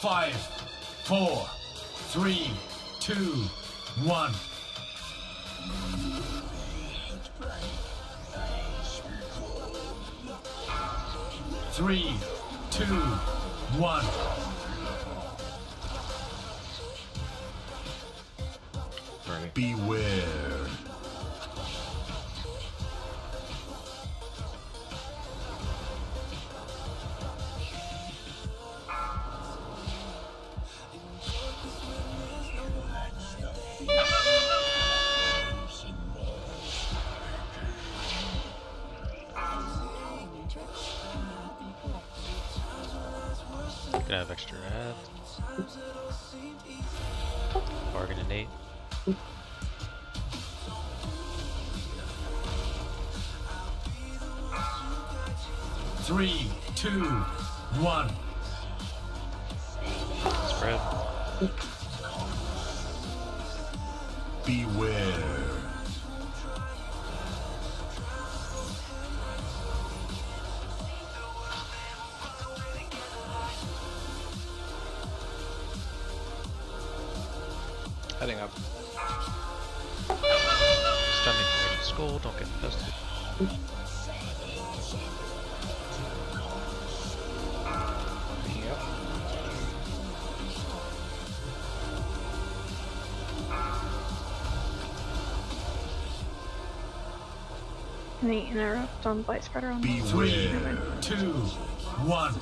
Five, four, three, two, one. Three, two, one. Beware. Gonna have extra ads. Bargain and eight. Three, two, one. Spread. Beware. Heading up. Stunning for the skull, don't get infested. Picking up. Any interrupt on Blight Spreader on the Three, Beware. two, one.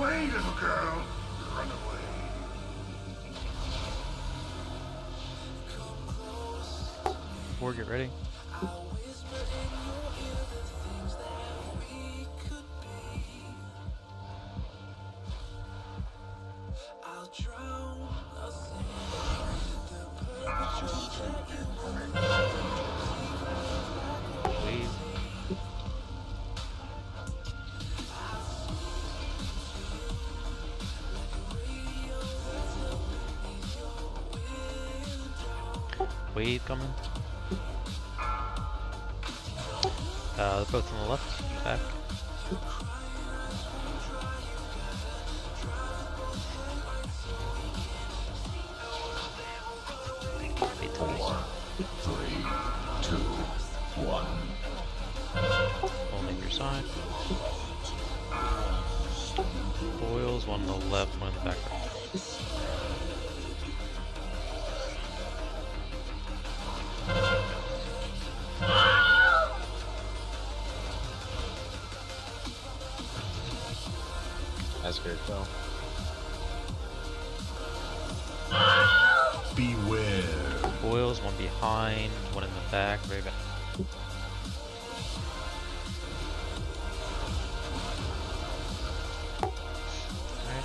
Away, little girl. Run away. Get ready. Wave coming. Uh, they're both on the left, back. Eight times. Three, two, one. Only your side. Boils, one on the left, one in the back. That's good, though. Beware. Boils, one behind, one in the back, Raven. Alright.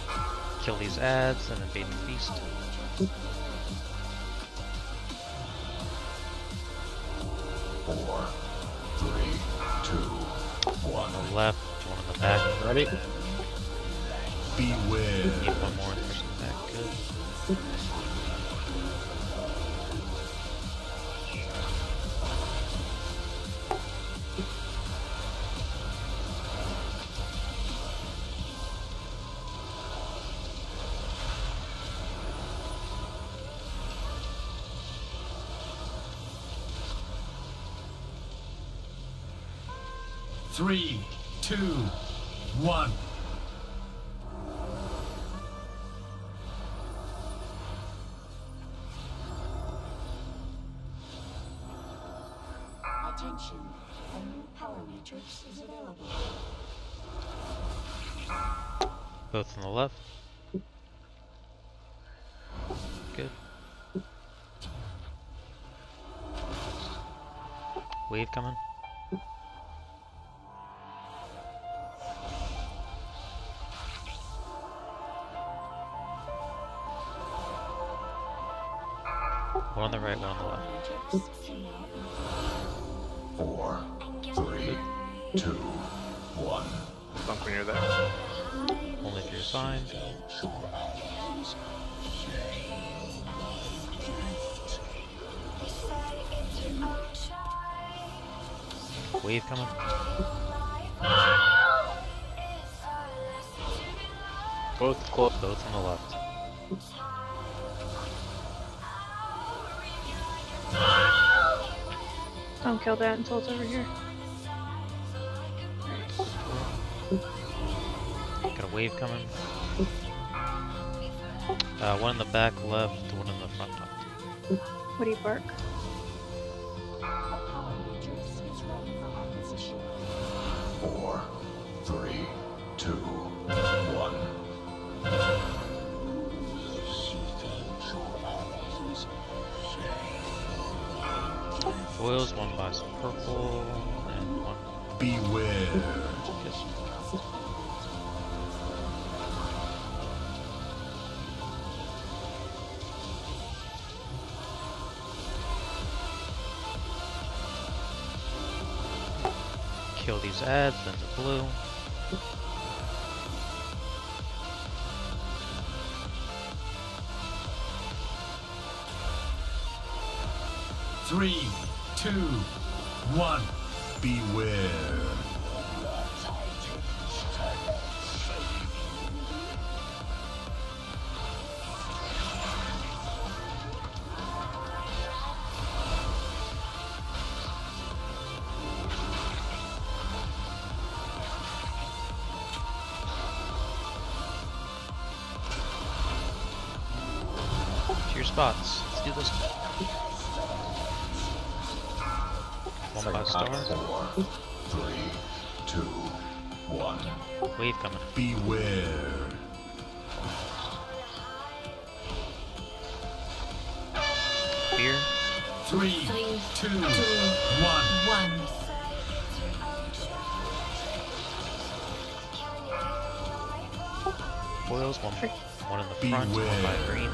Kill these ads and invade the feast. Four, three, two, one. On the left, one in the back. Ready? Beware. One more in person back. Good. Three, two, one. Attention, a new power matrix is available. Both on the left. Good. Wave coming. One on the right, one on the left. Two, one. Bunk when you're there. Only if you're assigned. wave coming. Both close. Both on the left. Don't kill that until it's over here. Got a wave coming. Uh, one in the back left, one in the front top. What do you bark? Power Matrix is ready for opposition. Four, three, two, one. Boils, one by some purple, and one Beware. just kill these ads, then the blue. Three, two, one. Beware. Your spots. Let's do this. One by star. Four, three, two, one. Wave coming. Beware. Fear. Three, Three, two, two, one. one. Boils, one, one in the front, one by green.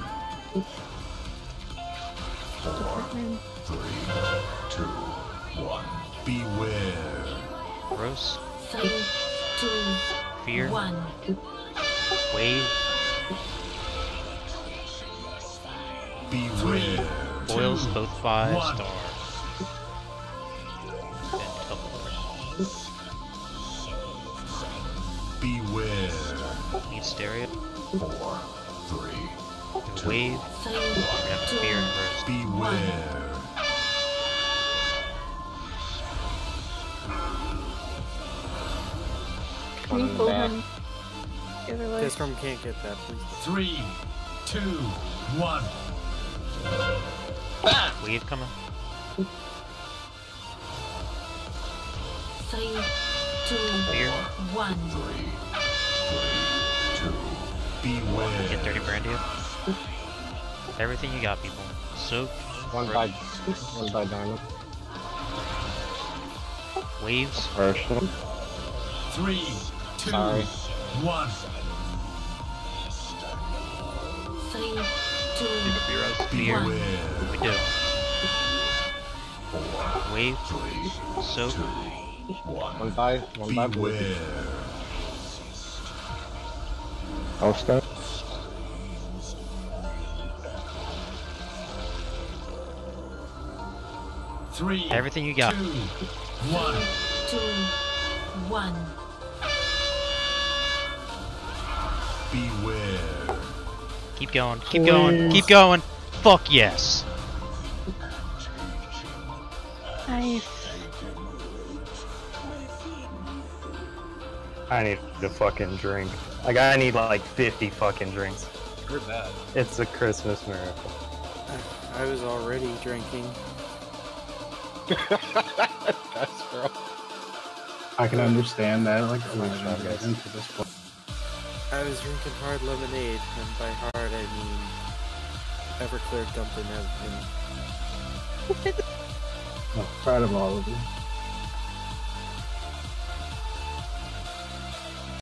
Four, Mm, three, two, one. Beware. Gross. Three, two, Fear. one. Wave. Beware. Boils, Two, both five one. star. And teleport. Beware. Need stereo. Four, three, Need Wave. Three, We fear beware. Can you pull him the other way? This room can't get that, please. Three, two, one. Ah! Wave coming. three, two, Fear. one. Three, three, two. Beware. Get dirty brandy. Everything you got, people. Soak. One by one by diamond. Waves. Partial. Three, two, Sorry. one. Three, two, Fear. Beware. We do. Wave. Three, Soak. two, one. One by one by blue. Beware. I'll Three, Everything you got. two, one. two. Beware. Keep going. Keep going. Keep going. Fuck yes. Nice. I need a fucking drink. Like I need like 50 fucking drinks. Heard that. It's a Christmas miracle. I was already drinking. That's bro. I can understand that, like, my pushing God, you guys. into this point. I was drinking hard lemonade, and by hard I mean Everclear dumped in everything. I'm oh, proud of all of you.